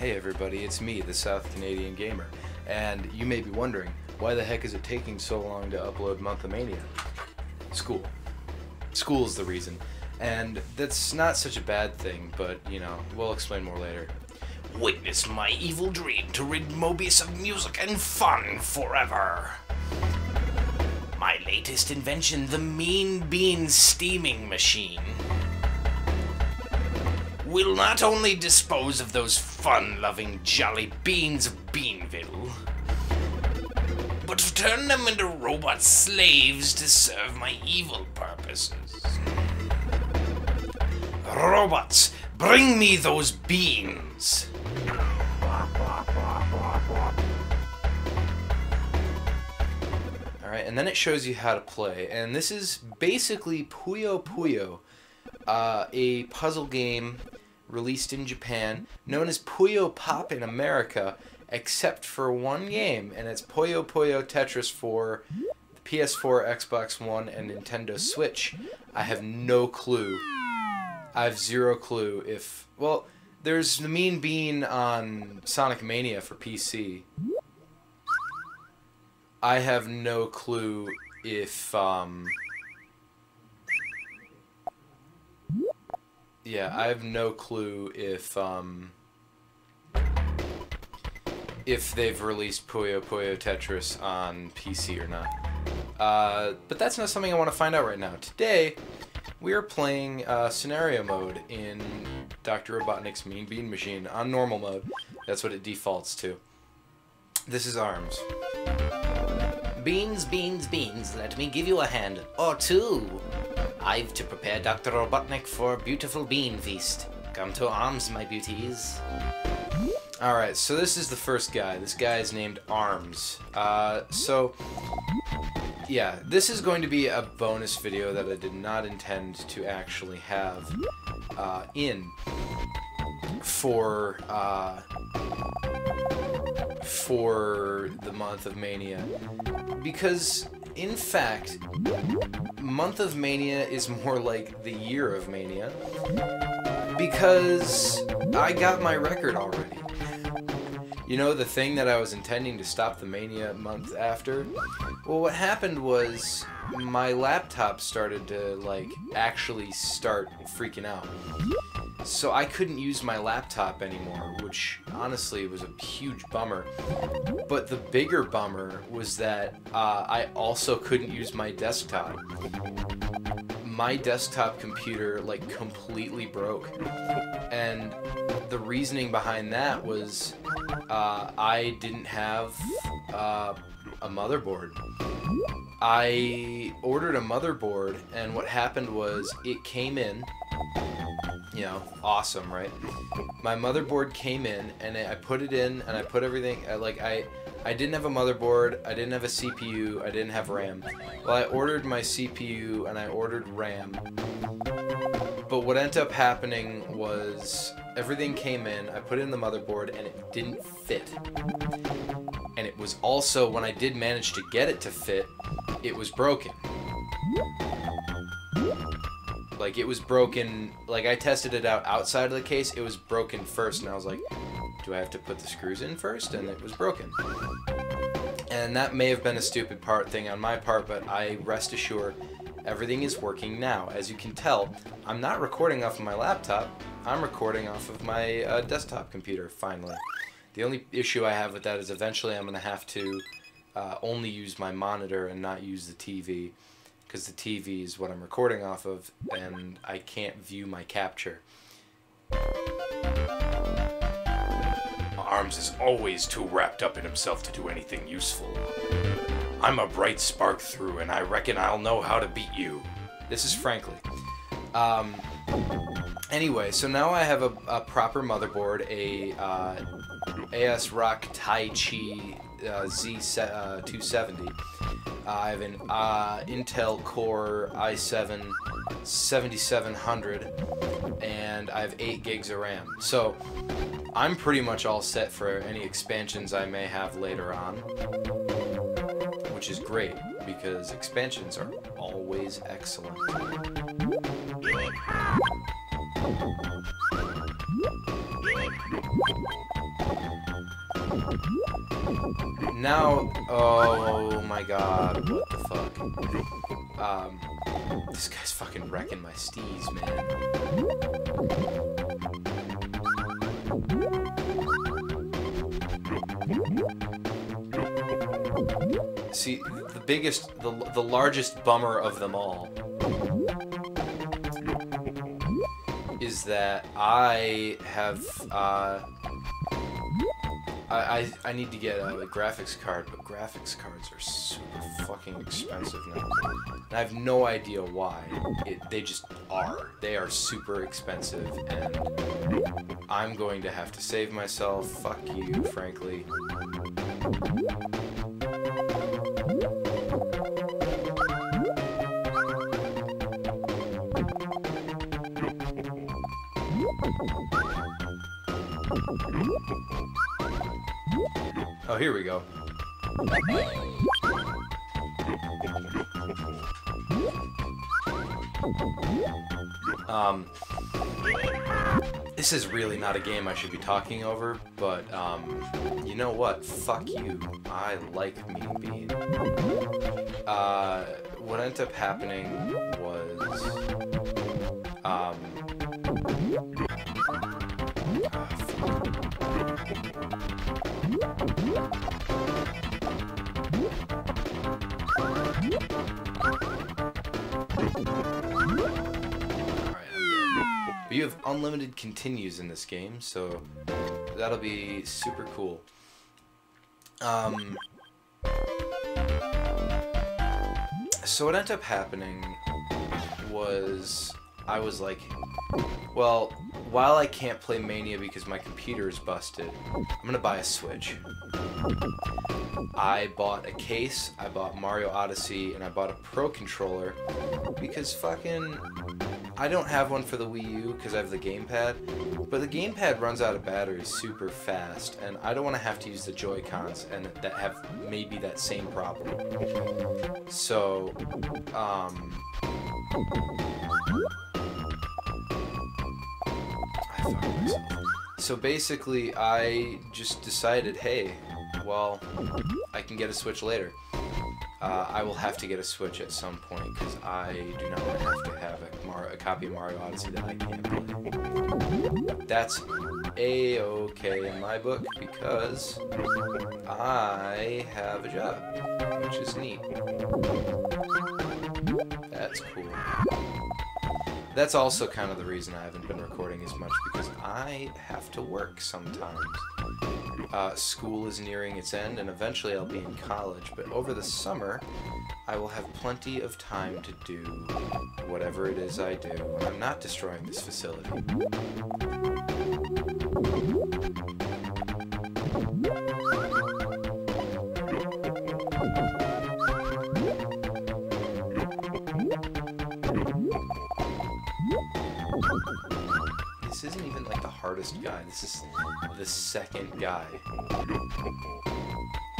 Hey everybody, it's me, the South Canadian Gamer, and you may be wondering, why the heck is it taking so long to upload Month of Mania? School. School is the reason. And that's not such a bad thing, but, you know, we'll explain more later. Witness my evil dream to rid Mobius of music and fun forever. My latest invention, the Mean Bean Steaming Machine, will not only dispose of those fun-loving jolly beans of Beanville, but turn them into robot slaves to serve my evil purposes. Robots, bring me those beans. Alright, and then it shows you how to play, and this is basically Puyo Puyo, uh, a puzzle game released in Japan, known as Puyo Pop in America, except for one game, and it's Puyo Puyo Tetris for PS4, Xbox One, and Nintendo Switch. I have no clue. I have zero clue if. Well, there's the Mean Bean on Sonic Mania for PC. I have no clue if. um... Yeah, I have no clue if um if they've released Puyo Puyo Tetris on PC or not. Uh, but that's not something I want to find out right now. Today, we are playing uh, scenario mode in Dr. Robotnik's Mean Bean Machine on normal mode. That's what it defaults to. This is ARMS. Beans, beans, beans, let me give you a hand. Or two. I've to prepare Dr. Robotnik for beautiful bean feast. Come to arms, my beauties. Alright, so this is the first guy. This guy is named Arms. Uh, so, yeah, this is going to be a bonus video that I did not intend to actually have uh, in for uh, for the month of Mania because in fact month of Mania is more like the year of Mania because I got my record already. You know, the thing that I was intending to stop the Mania month after? Well, what happened was my laptop started to, like, actually start freaking out. So I couldn't use my laptop anymore, which honestly was a huge bummer. But the bigger bummer was that uh, I also couldn't use my desktop. My desktop computer, like, completely broke. And the reasoning behind that was uh, I didn't have uh, a motherboard. I ordered a motherboard, and what happened was it came in. You know, awesome, right? My motherboard came in, and I put it in, and I put everything. Like I, I didn't have a motherboard. I didn't have a CPU. I didn't have RAM. Well, I ordered my CPU, and I ordered RAM. But what ended up happening was everything came in, I put in the motherboard, and it didn't fit. Was also, when I did manage to get it to fit, it was broken. Like, it was broken, like, I tested it out outside of the case, it was broken first, and I was like, do I have to put the screws in first? And it was broken. And that may have been a stupid part thing on my part, but I rest assured everything is working now. As you can tell, I'm not recording off of my laptop, I'm recording off of my uh, desktop computer, finally. The only issue I have with that is eventually I'm going to have to uh, only use my monitor and not use the TV, because the TV is what I'm recording off of, and I can't view my capture. Arms is always too wrapped up in himself to do anything useful. I'm a bright spark through, and I reckon I'll know how to beat you. This is Frankly. Um, anyway, so now I have a, a proper motherboard, a uh, ASRock Taichi uh, Z270. Uh, I have an uh, Intel Core i7 7700, and I have 8 gigs of RAM. So I'm pretty much all set for any expansions I may have later on, which is great because expansions are always excellent. Now, oh my god, what the fuck? Um, this guy's fucking wrecking my steez, man. See, the biggest, the, the largest bummer of them all is that I have, uh, I, I, I need to get uh, a graphics card, but graphics cards are super fucking expensive now. And I have no idea why. It, they just are. They are super expensive, and I'm going to have to save myself. Fuck you, frankly. Oh, here we go. Um, this is really not a game I should be talking over, but um, you know what? Fuck you. I like me being. Uh, what ended up happening was, um, But you have unlimited continues in this game, so that'll be super cool. Um, so what ended up happening was I was like, well, while I can't play Mania because my computer is busted, I'm gonna buy a Switch. I bought a case, I bought Mario Odyssey, and I bought a Pro controller because fucking I don't have one for the Wii U because I have the gamepad, but the gamepad runs out of battery super fast, and I don't want to have to use the Joy Cons and that have maybe that same problem. So, um, So basically, I just decided, hey, well, I can get a Switch later. Uh, I will have to get a Switch at some point because I do not want to have to have a, Mar- a copy of Mario Odyssey that I can't play. That's a-okay in my book because I have a job, which is neat. That's cool. That's also kind of the reason I haven't been recording as much because I have to work sometimes. Uh, school is nearing its end, and eventually I'll be in college, but over the summer, I will have plenty of time to do whatever it is I do. I'm not destroying this facility. Hardest guy. This is the second guy. I'm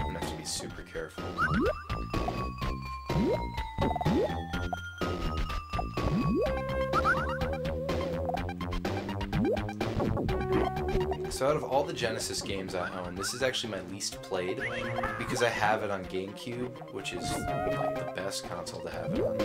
gonna have to be super careful. So out of all the Genesis games I own, this is actually my least played because I have it on GameCube, which is like the best console to have it on.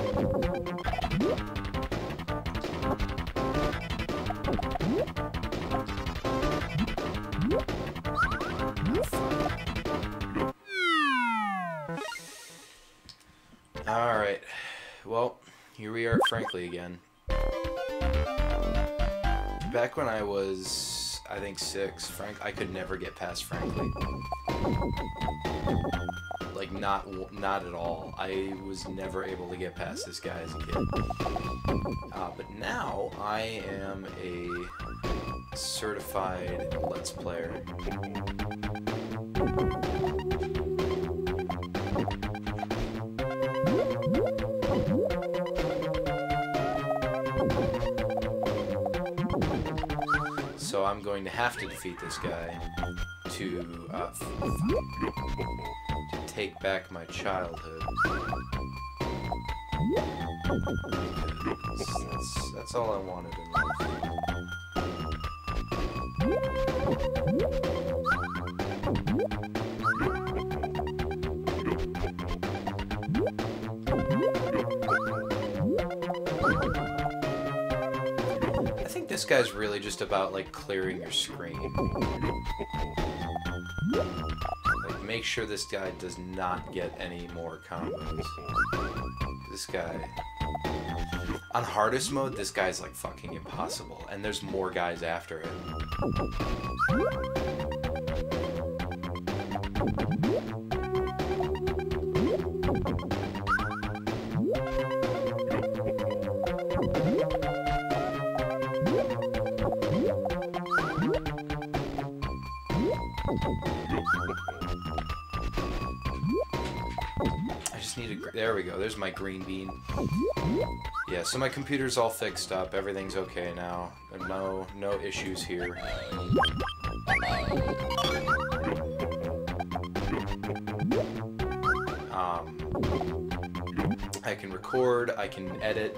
Here we are Frankly again. Back when I was, I think, six, Frank, I could never get past Frankly. Like, not not at all. I was never able to get past this guy as a kid. Uh, but now, I am a certified Let's Player. I'm going to have to defeat this guy to, uh, to take back my childhood. That's, that's all I wanted in life. This guy's really just about like clearing your screen. Like make sure this guy does not get any more combos. This guy on hardest mode, this guy's like fucking impossible, and there's more guys after him. There we go. There's my green bean. Yeah, so my computer's all fixed up. Everything's okay now. No, no issues here. Record. I can edit.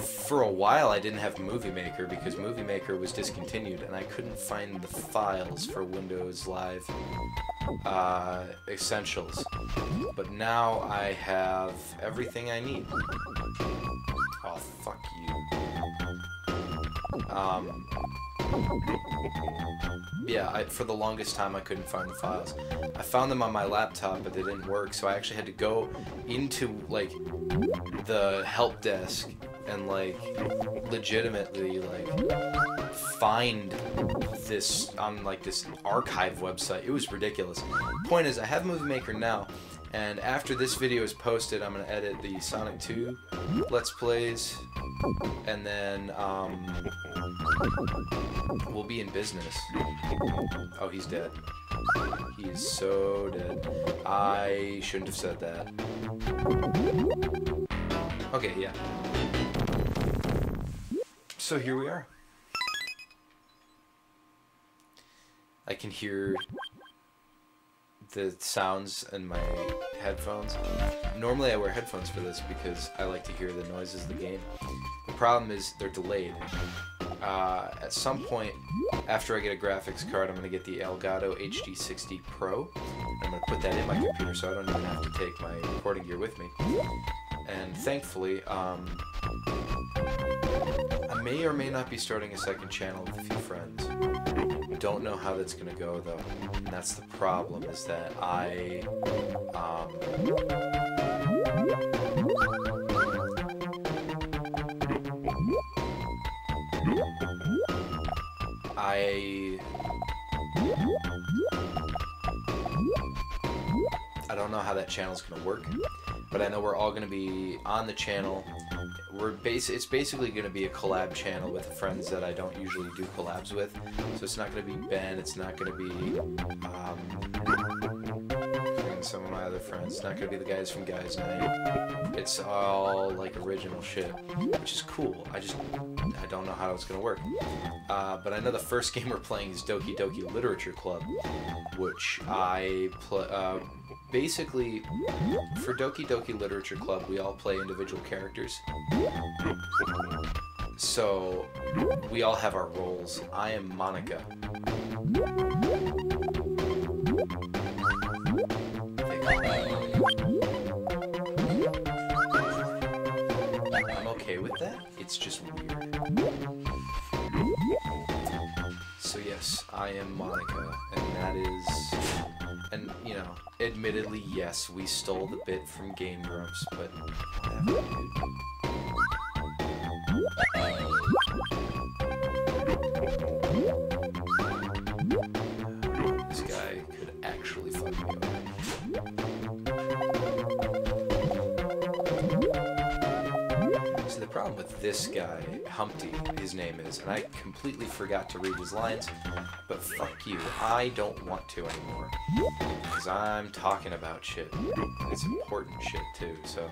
For a while, I didn't have Movie Maker because Movie Maker was discontinued, and I couldn't find the files for Windows Live uh, Essentials. But now I have everything I need. Oh, fuck you. Um, yeah, I, for the longest time I couldn't find the files. I found them on my laptop, but they didn't work, so I actually had to go into, like, the help desk and, like, legitimately, like, find this on, like, this archive website. It was ridiculous. Point is, I have Movie Maker now, and after this video is posted, I'm going to edit the Sonic 2 Let's Plays, and then, um, we'll be in business. Oh, he's dead. He's so dead. I shouldn't have said that. Okay, yeah. So here we are. I can hear the sounds in my headphones. Normally I wear headphones for this because I like to hear the noises of the game. The problem is they're delayed. Uh, at some point, after I get a graphics card, I'm going to get the Elgato HD60 Pro. I'm going to put that in my computer so I don't even have to take my recording gear with me. And thankfully, um, I may or may not be starting a second channel with a few friends. Don't know how that's going to go though. And that's the problem, is that I, um, I I don't know how that channel's gonna work, but I know we're all gonna be on the channel. We're base it's basically gonna be a collab channel with friends that I don't usually do collabs with. So it's not gonna be Ben, it's not gonna be um some of my other friends. It's not gonna be the guys from Guys Night. It's all like original shit, which is cool. I just I don't know how it's gonna work. Uh, but I know the first game we're playing is Doki Doki Literature Club, which I play. Uh, basically, for Doki Doki Literature Club, we all play individual characters. So we all have our roles. I am Monika. I'm okay with that. It's just weird. So yes, I am Monika, and that is, and you know, admittedly, yes, we stole the bit from Game Grumps, but whatever, uh, problem with this guy, Humpty, his name is, and I completely forgot to read his lines, but fuck you, I don't want to anymore. Because I'm talking about shit. It's important shit too, so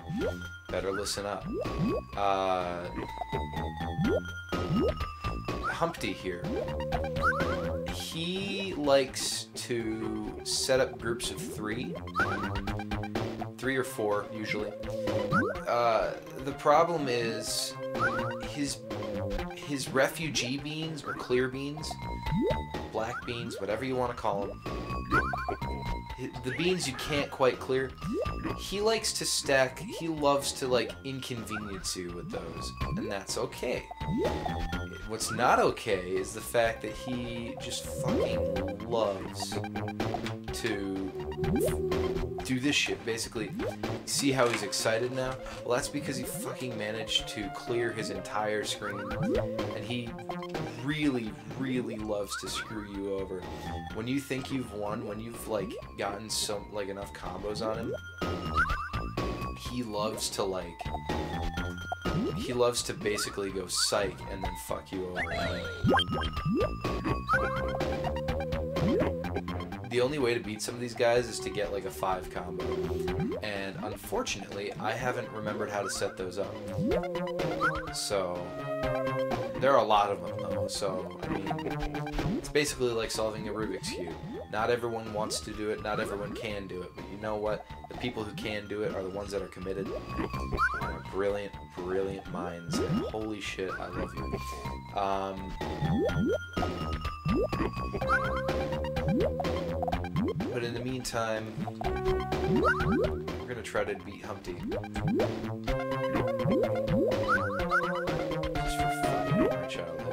better listen up. Uh, Humpty here. He likes to set up groups of three. Three or four, usually. Uh, the problem is his his refugee beans or clear beans, black beans, whatever you want to call them. the beans you can't quite clear, he likes to stack. He loves to like inconvenience you with those, and that's okay. What's not okay is the fact that he just fucking loves to do this shit. Basically, see how he's excited now? Well, that's because he fucking managed to clear his entire screen, and he really, really loves to screw you over. When you think you've won, when you've like gotten some like enough combos on him, he loves to like he loves to basically go psych and then fuck you over. The only way to beat some of these guys is to get like a five combo. And unfortunately, I haven't remembered how to set those up. So there are a lot of them though. So I mean, it's basically like solving a Rubik's cube. Not everyone wants to do it. Not everyone can do it. But you know what? The people who can do it are the ones that are committed. Brilliant, brilliant minds. Holy shit, I love you. Um, but in the meantime, we're gonna try to beat Humpty. Just for fucking with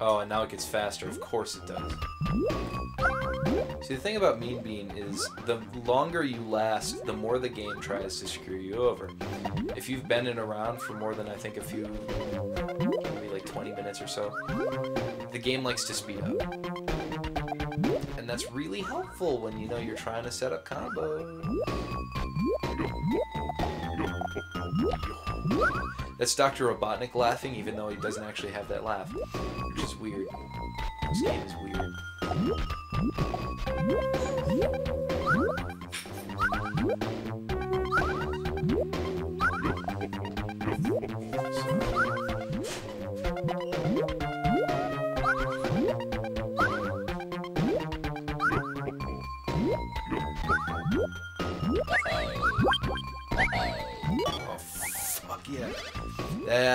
Oh, and now it gets faster. Of course it does. See, the thing about Mean Bean is the longer you last, the more the game tries to screw you over. If you've been in around for more than I think a few, maybe like 20 minutes or so, the game likes to speed up. And that's really helpful when you know you're trying to set up combos. That's Dr. Robotnik laughing, even though he doesn't actually have that laugh, which is weird. This game is weird.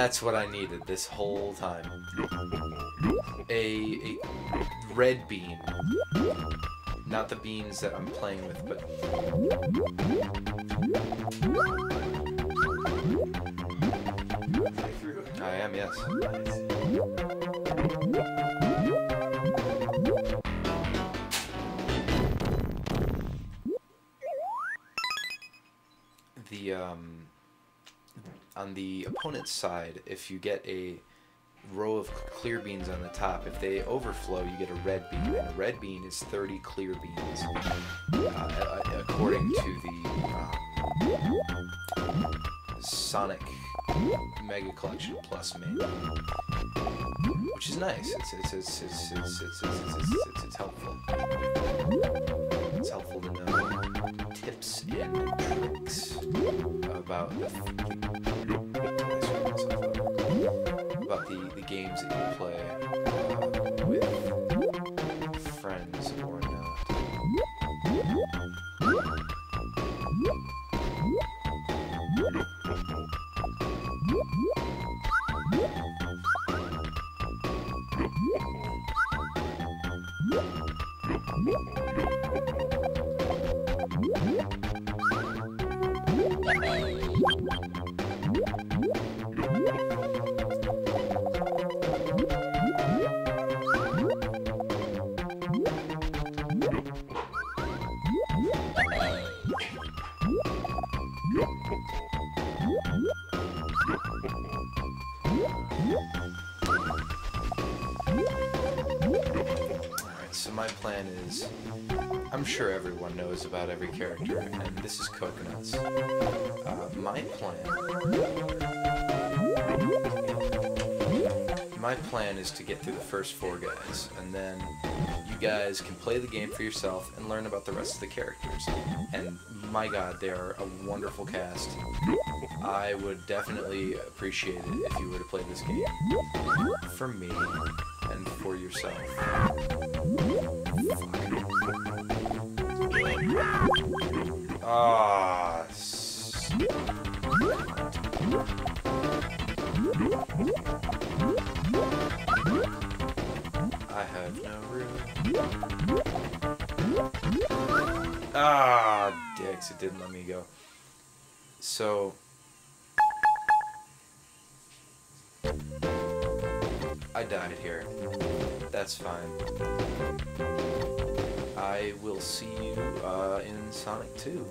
That's what I needed this whole time. A, a red bean. Not the beans that I'm playing with, but... I am, yes. The, um... On the opponent's side, if you get a row of clear beans on the top, if they overflow, you get a red bean, and a red bean is 30 clear beans, uh, according to the um, Sonic Mega Collection Plus manual, which is nice. It's it's it's it's it's it's it's, it's, it's, it's, it's helpful. It's helpful to know tips and tricks about the the, the games that you play Alright, so my plan is I'm sure everyone knows about every character, and this is Coconuts. Uh, my plan. My plan is to get through the first four guys, and then guys can play the game for yourself and learn about the rest of the characters. And my god, they are a wonderful cast. I would definitely appreciate it if you were to play this game. For me, and for yourself. It didn't let me go. So. I died here. That's fine. I will see you uh, in Sonic 2.